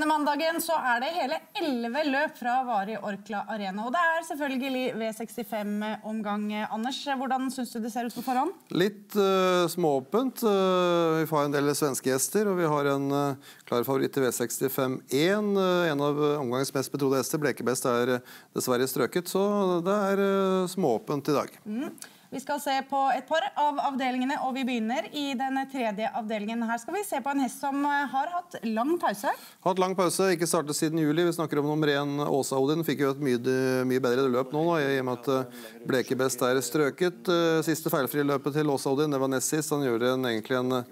Denne mandagen så er det hele elleve løp fra Vari Orkla Arena. Og det er selvfølgelig V65-omgang. Anders, hvordan syns du det ser ut på forhånd? Litt uh, smååpent. Uh, vi får en del svenske gjester, og vi har en uh, klar favoritt til V65-1. en av omgangens mest betrodde hester, Blekebest, er dessverre strøket, så det er smååpent i dag. Mm. Vi skal se på et par av avdelingene, og vi begynner i den tredje avdelingen. Her skal vi se på en hest som eh, har hatt lang pause. Hatt lang pause, ikke startet siden juli. Vi snakker om nummer én Åsa Odin. Fikk jo et mye, mye bedre løp nå, i og med at eh, Blekebest er strøket. Eh, siste feilfrie løpet til Åsa Odin, det var nest sist. Han gjorde en, egentlig en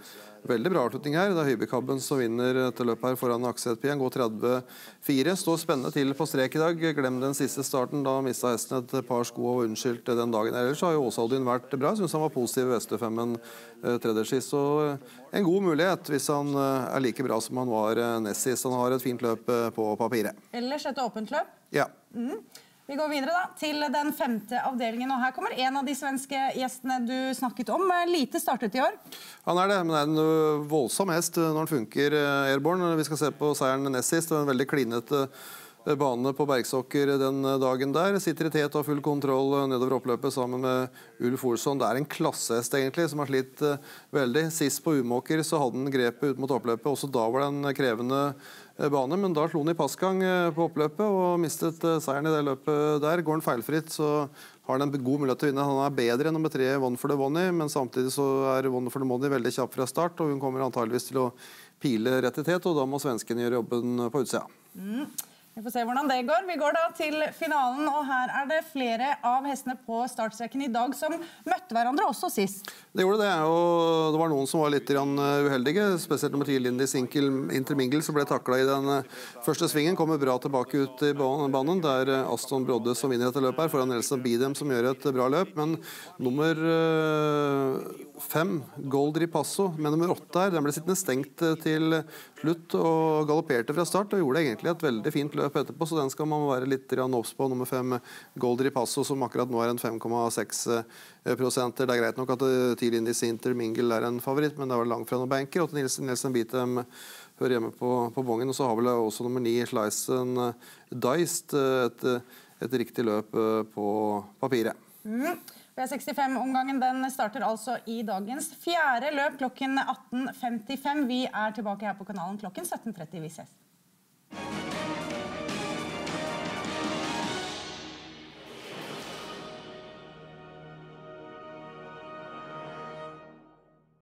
Veldig bra avslutning her. Det er Høybekabben som vinner dette løpet her foran Akset Pien. Går 30-4. Står spennende til på strek i dag. Glem den siste starten. Da mista hesten et par sko og unnskyld den dagen. Ellers har jo Åsaldin vært bra. Syns han var positiv i Vestø-femmen eh, tredje sist. Så eh, en god mulighet hvis han eh, er like bra som han var nest sist. Han har et fint løp på papiret. Ellers et åpent løp? Ja. Mm. Vi går videre da, til den femte avdelingen. og Her kommer en av de svenske gjestene du snakket om. Lite startet i år. Han er det, men er en øh, voldsom hest øh, når han funker, Airborne. Vi skal se på seieren nest sist. En veldig klinete bane på Bergsåker den dagen der. Sitter i tet og har full kontroll nedover oppløpet sammen med Ulf Olsson. Det er en klassehest egentlig, som har slitt veldig. Sist på Umåker så hadde han grepet ut mot oppløpet. Også da var det en krevende Eh, bane, men da slo han i passgang eh, på oppløpet og mistet eh, seieren i det løpet der. Går han feilfritt, så har han en god mulighet til å vinne. Han er bedre enn nummer tre One for the Money, men samtidig så er One for the Money veldig kjapp fra start, og hun kommer antageligvis til å pile rett i og da må svenskene gjøre jobben på utsida. Mm. Vi får se hvordan det går. Vi går da til finalen, og her er det flere av hestene på startstreken i dag som møtte hverandre også sist. Det gjorde det, og det var noen som var litt uheldige. Spesielt nummer 10 Lindy Sinkel Intermingle som ble takla i den eh, første svingen. Kommer bra tilbake ut i banen. Det er eh, Aston Brodde som vinner dette løpet her, foran Nelson Bidem som gjør et bra løp. Men nummer eh, fem, Gold Ripasso, med nummer åtte her, den ble sittende stengt til slutt og galopperte fra start og gjorde egentlig et veldig fint løp løp etterpå, så den skal man være litt obs på. Nummer fem, Golder i Passo, som akkurat nå er en 5,6 Det er greit nok at tidlig Teal Indies Inter Mingle er en favoritt, men det var langt fra noen banker. Og Nilsen, Nilsen Beatem hører hjemme på, på bongen. Og så har vel også nummer ni, Slicen eh, eh, et, et, riktig løp på papiret. Mm. V65-omgangen den starter altså i dagens fjerde løp klokken 18.55. Vi er tilbake her på kanalen klokken 17.30. Vi ses.